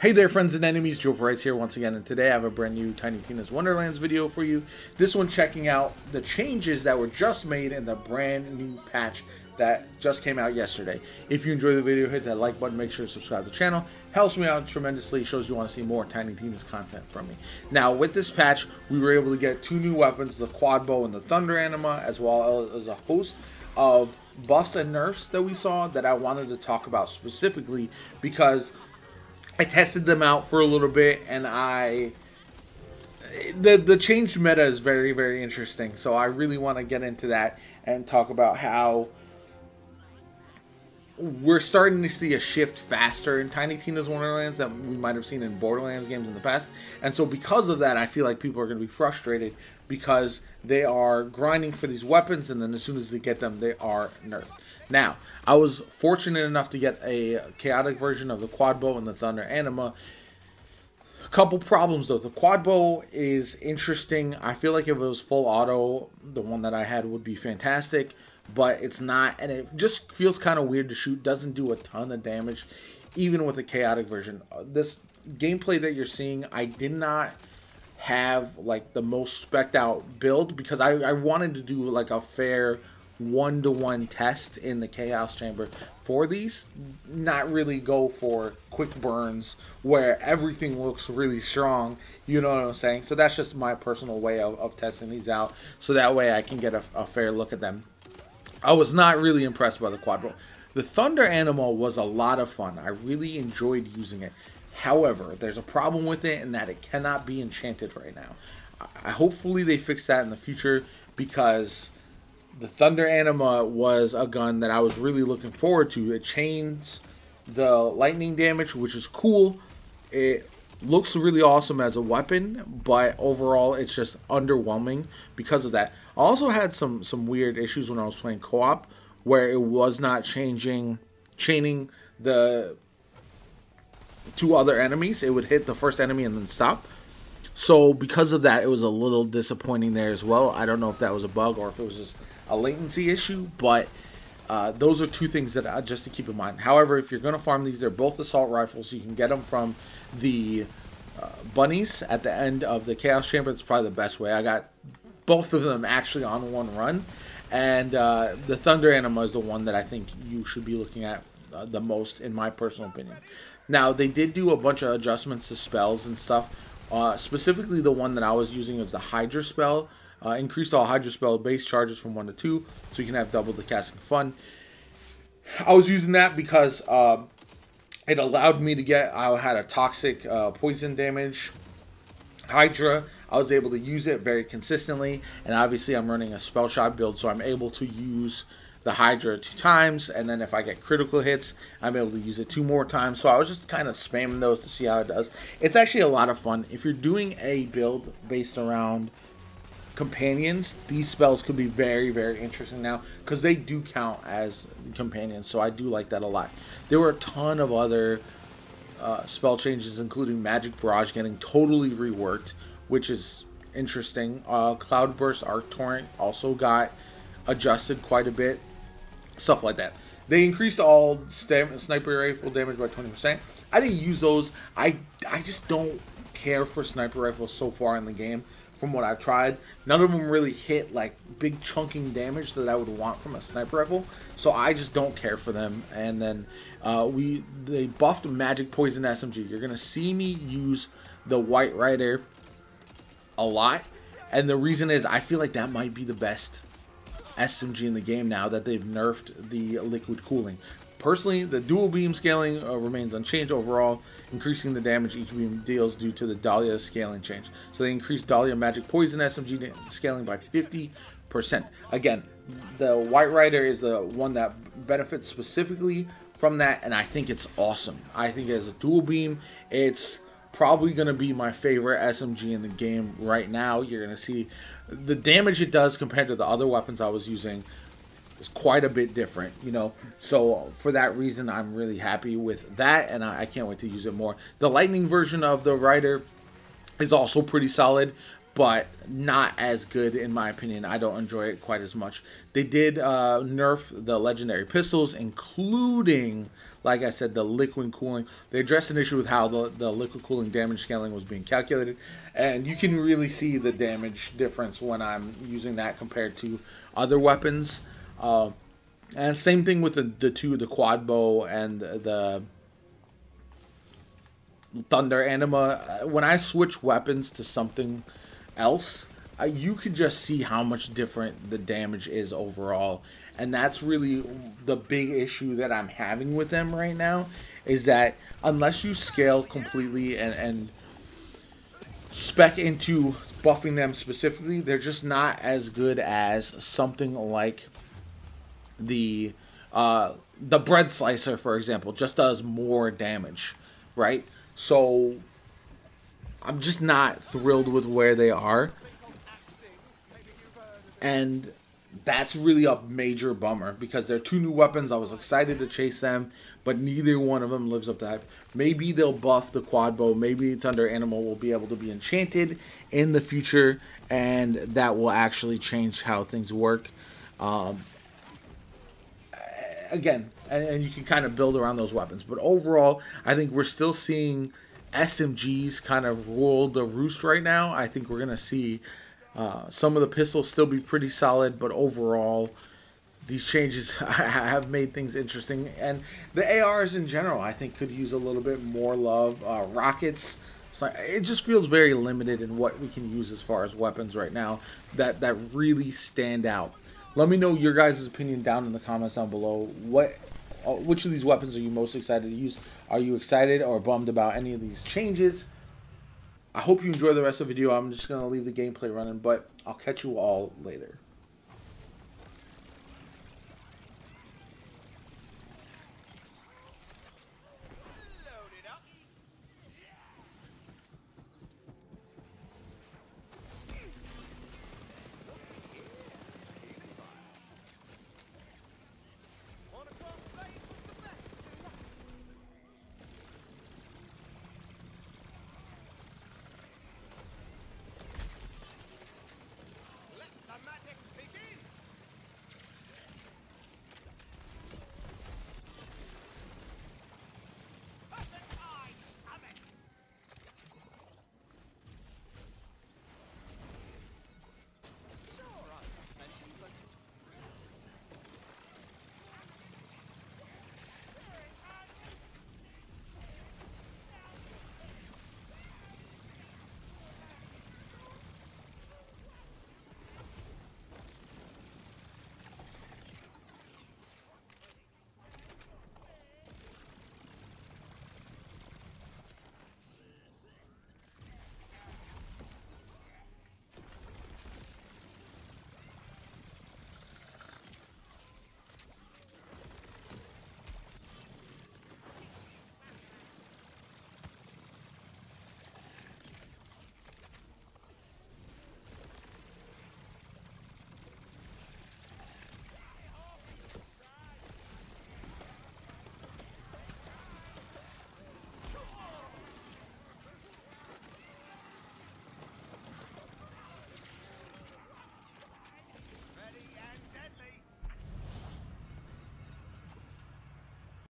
Hey there friends and enemies, Joe Price here once again and today I have a brand new Tiny Tina's Wonderlands video for you. This one checking out the changes that were just made in the brand new patch that just came out yesterday. If you enjoyed the video, hit that like button, make sure to subscribe to the channel. Helps me out tremendously, shows you want to see more Tiny Tina's content from me. Now with this patch, we were able to get two new weapons, the Quad Bow and the Thunder Anima, as well as a host of buffs and nerfs that we saw that I wanted to talk about specifically because I tested them out for a little bit, and I the the changed meta is very very interesting. So I really want to get into that and talk about how we're starting to see a shift faster in Tiny Tina's Wonderlands than we might have seen in Borderlands games in the past. And so because of that, I feel like people are going to be frustrated because they are grinding for these weapons and then as soon as they get them, they are nerfed. Now, I was fortunate enough to get a chaotic version of the quad bow and the thunder anima. A couple problems though. The quad bow is interesting. I feel like if it was full auto, the one that I had would be fantastic but it's not, and it just feels kind of weird to shoot. Doesn't do a ton of damage, even with the chaotic version. Uh, this gameplay that you're seeing, I did not have like the most specked out build because I, I wanted to do like a fair one to one test in the chaos chamber. For these not really go for quick burns where everything looks really strong. You know what i'm saying? So that's just my personal way of, of testing these out so that way i can get a, a fair look at them. I was not really impressed by the Quadbow The Thunder Anima was a lot of fun. I really enjoyed using it. However, there's a problem with it in that it cannot be enchanted right now. I, hopefully they fix that in the future because the Thunder Anima was a gun that I was really looking forward to. It chains the lightning damage, which is cool. It looks really awesome as a weapon, but overall it's just underwhelming because of that. I also had some some weird issues when I was playing co-op where it was not changing chaining the two other enemies. It would hit the first enemy and then stop. So because of that, it was a little disappointing there as well. I don't know if that was a bug or if it was just a latency issue, but uh, those are two things that uh, just to keep in mind. However, if you're going to farm these, they're both assault rifles. You can get them from the uh, bunnies at the end of the Chaos Chamber. It's probably the best way. I got both of them actually on one run. And uh, the Thunder Anima is the one that I think you should be looking at uh, the most, in my personal opinion. Now, they did do a bunch of adjustments to spells and stuff. Uh, specifically, the one that I was using is the Hydra spell uh, increased all Hydra spell base charges from 1 to 2, so you can have double the casting fun. I was using that because uh, it allowed me to get, I had a toxic uh, poison damage Hydra. I was able to use it very consistently, and obviously I'm running a spell shot build, so I'm able to use the Hydra two times, and then if I get critical hits, I'm able to use it two more times. So I was just kind of spamming those to see how it does. It's actually a lot of fun. If you're doing a build based around companions, these spells could be very, very interesting now because they do count as companions. So I do like that a lot. There were a ton of other uh, spell changes, including Magic Barrage getting totally reworked, which is interesting. Uh, Cloudburst Arc Torrent also got adjusted quite a bit. Stuff like that. They increased all sniper rifle damage by 20%. I didn't use those. I, I just don't care for sniper rifles so far in the game from what I've tried. None of them really hit like big chunking damage that I would want from a sniper rifle, so I just don't care for them. And then uh, we they buffed Magic Poison SMG. You're gonna see me use the White Rider a lot, and the reason is I feel like that might be the best SMG in the game now that they've nerfed the liquid cooling. Personally, the dual beam scaling uh, remains unchanged overall, increasing the damage each beam deals due to the Dahlia scaling change. So they increased Dahlia Magic Poison SMG scaling by 50%. Again, the White Rider is the one that benefits specifically from that, and I think it's awesome. I think as a dual beam, it's probably going to be my favorite SMG in the game right now. You're going to see the damage it does compared to the other weapons I was using is quite a bit different, you know. So for that reason, I'm really happy with that, and I, I can't wait to use it more. The lightning version of the Rider is also pretty solid, but not as good in my opinion. I don't enjoy it quite as much. They did uh, nerf the legendary pistols, including, like I said, the liquid cooling. They addressed an issue with how the, the liquid cooling damage scaling was being calculated, and you can really see the damage difference when I'm using that compared to other weapons. Uh, and same thing with the, the two, the quad bow and the thunder anima. When I switch weapons to something else, uh, you can just see how much different the damage is overall. And that's really the big issue that I'm having with them right now is that unless you scale completely and, and spec into buffing them specifically, they're just not as good as something like the uh, the bread slicer, for example, just does more damage, right? So I'm just not thrilled with where they are. And that's really a major bummer because they're two new weapons. I was excited to chase them, but neither one of them lives up to that. Maybe they'll buff the quad bow. Maybe Thunder Anima will be able to be enchanted in the future, and that will actually change how things work. Um, again, and, and you can kind of build around those weapons. But overall, I think we're still seeing SMGs kind of rule the roost right now. I think we're going to see uh, some of the pistols still be pretty solid, but overall, these changes have made things interesting. And the ARs in general, I think, could use a little bit more love. Uh, rockets, like, it just feels very limited in what we can use as far as weapons right now that, that really stand out. Let me know your guys' opinion down in the comments down below. What, uh, which of these weapons are you most excited to use? Are you excited or bummed about any of these changes? I hope you enjoy the rest of the video. I'm just going to leave the gameplay running, but I'll catch you all later.